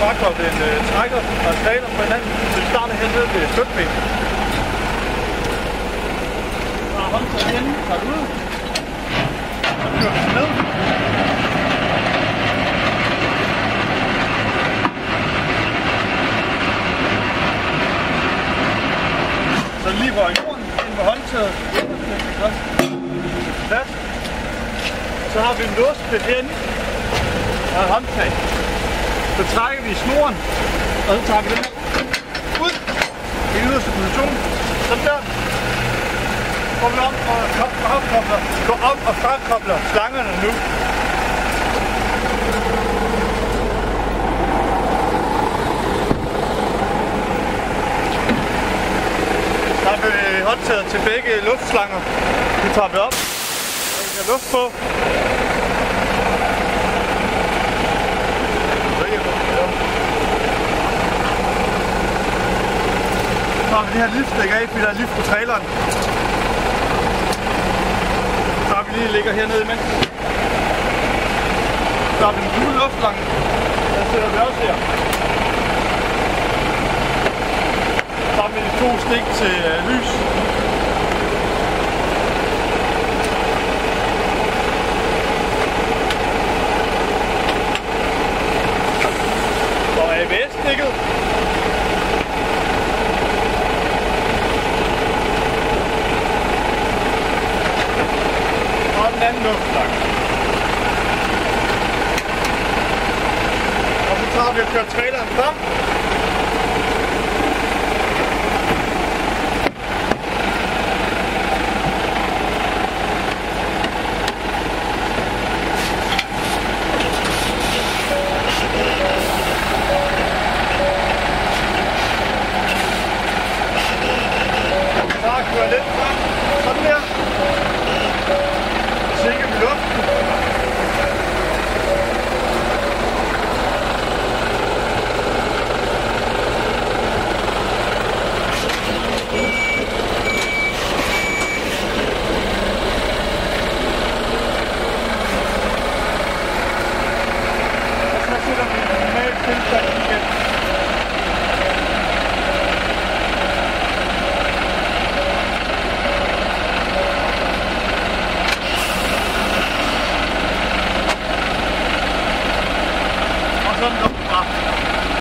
frakoble en øh, trækker og trailer på hinanden. Så vi starter hernede ved støtben. Så har håndtaget henne, tager ud. Så kører vi ned. Så lige hvor jorden, ind på håndtaget. Så har vi en låsspil herinde og et håndtag. Så trækker vi snoren, og så tager vi den her ud i yderste position. Sådan der. Går vi om og afkobler, går op og frakobler slangerne nu. Der er vi håndtaget til begge luftslanger. Det tager vi op. og vi kan luft på. Så vi det her liftdæk af, fordi der er lift på traileren. Så har vi lige ligger hernede imens. Så har vi en gule luftlang. Der sætter vi også her. Så har vi de to stik til øh, lys. Så ABS-stikket. Og den anden luftlang. Og så tager vi